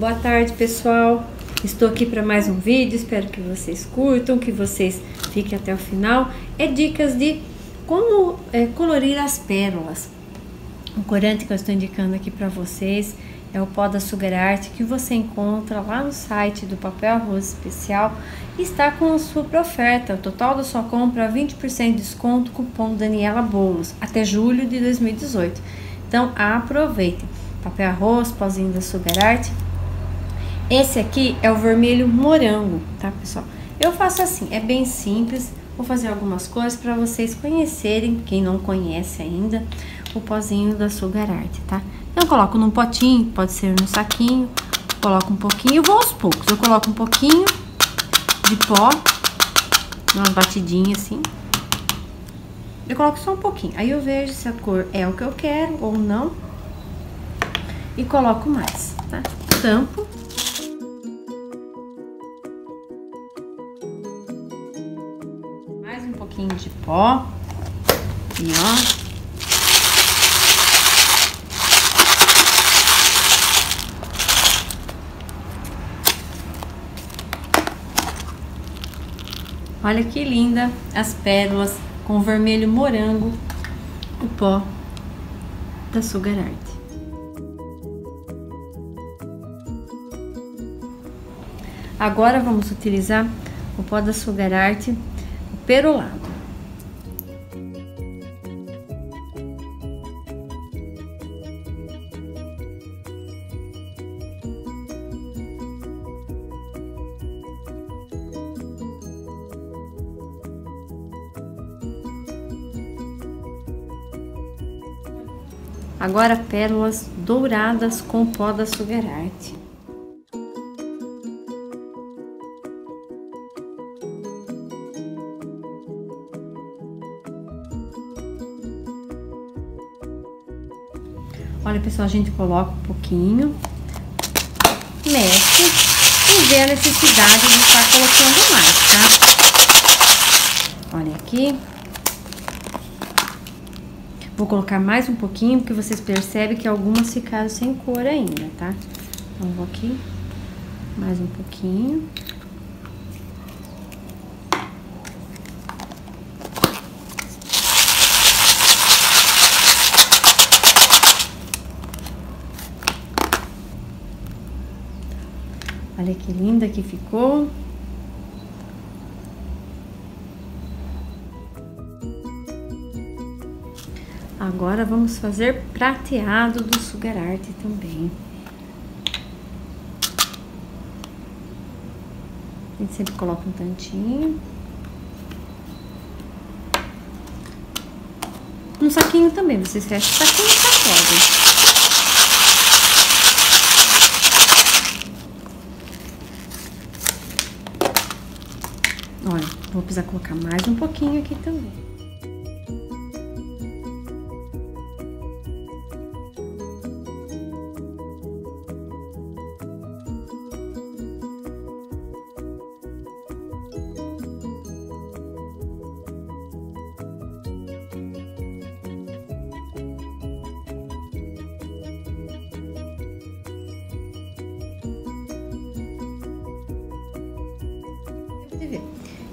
Boa tarde, pessoal. Estou aqui para mais um vídeo. Espero que vocês curtam, que vocês fiquem até o final. É dicas de como é, colorir as pérolas. O corante que eu estou indicando aqui para vocês é o pó da Sugar Art que você encontra lá no site do Papel Arroz Especial e está com a sua oferta. O total da sua compra 20% de desconto, cupom Daniela Bolos, até julho de 2018. Então aproveite. Papel arroz, pozinho da Sugar Art. Esse aqui é o vermelho morango, tá pessoal? Eu faço assim, é bem simples. Vou fazer algumas coisas para vocês conhecerem, quem não conhece ainda, o pozinho da Sugar Art, tá? Então, eu coloco num potinho, pode ser no saquinho, coloco um pouquinho, vou aos poucos. Eu coloco um pouquinho de pó, uma batidinha assim. Eu coloco só um pouquinho, aí eu vejo se a cor é o que eu quero ou não. E coloco mais, tá? Tampo. Pouquinho de pó. E ó, Olha que linda as pérolas com vermelho morango, o pó da Sugar Art. Agora vamos utilizar o pó da Sugar Art perolado. Agora pérolas douradas com pó da Sugar Art. Olha, pessoal, a gente coloca um pouquinho, mexe e vê a necessidade de estar colocando mais, tá? Olha aqui. Vou colocar mais um pouquinho, porque vocês percebem que algumas ficaram sem cor ainda, tá? Então, vou aqui mais um pouquinho. Olha que linda que ficou. Agora vamos fazer prateado do Sugar Art também. A gente sempre coloca um tantinho. Um saquinho também, vocês fecham o saquinho e. Olha, vou precisar colocar mais um pouquinho aqui também.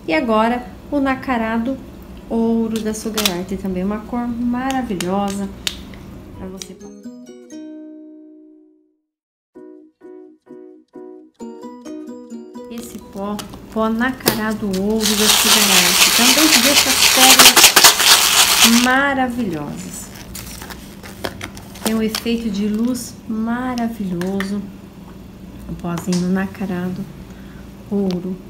E agora o nacarado ouro da Sugar Art, também uma cor maravilhosa para você Esse pó, pó nacarado ouro da Sugar Art, também te deixa as pedras maravilhosas. Tem um efeito de luz maravilhoso. Um pozinho nacarado ouro.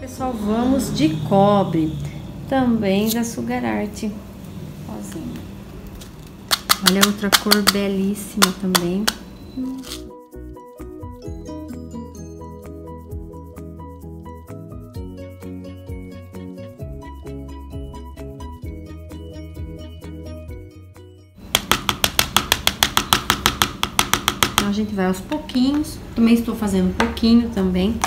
Pessoal, vamos de cobre, também da Sugar Art. Olha outra cor belíssima também. Então, a gente vai aos pouquinhos. Também estou fazendo um pouquinho também.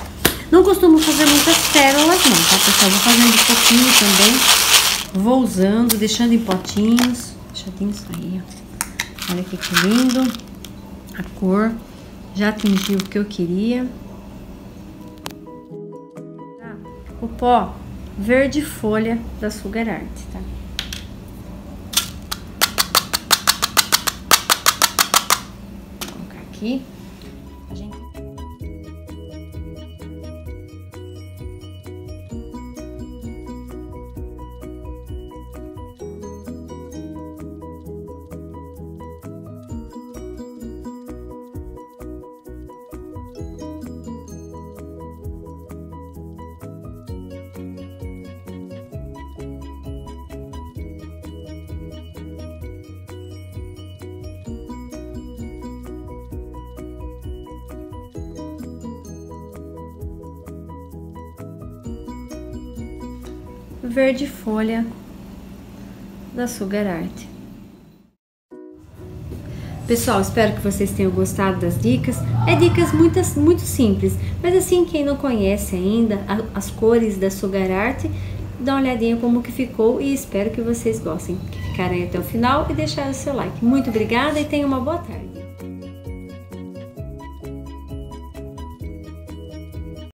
Não costumo fazer muitas pérolas não, tá pessoal? Vou fazendo de pouquinho também. Vou usando, deixando em potinhos. Deixadinhos aí, ó. Olha aqui que lindo. A cor já atingiu o que eu queria. Tá? O pó verde folha da Sugar Art, tá? Vou colocar aqui. Verde folha da Sugar Art. Pessoal, espero que vocês tenham gostado das dicas. É dicas muito, muito simples, mas assim, quem não conhece ainda as cores da Sugar Art, dá uma olhadinha como que ficou e espero que vocês gostem. Que ficarem até o final e deixarem o seu like. Muito obrigada e tenham uma boa tarde.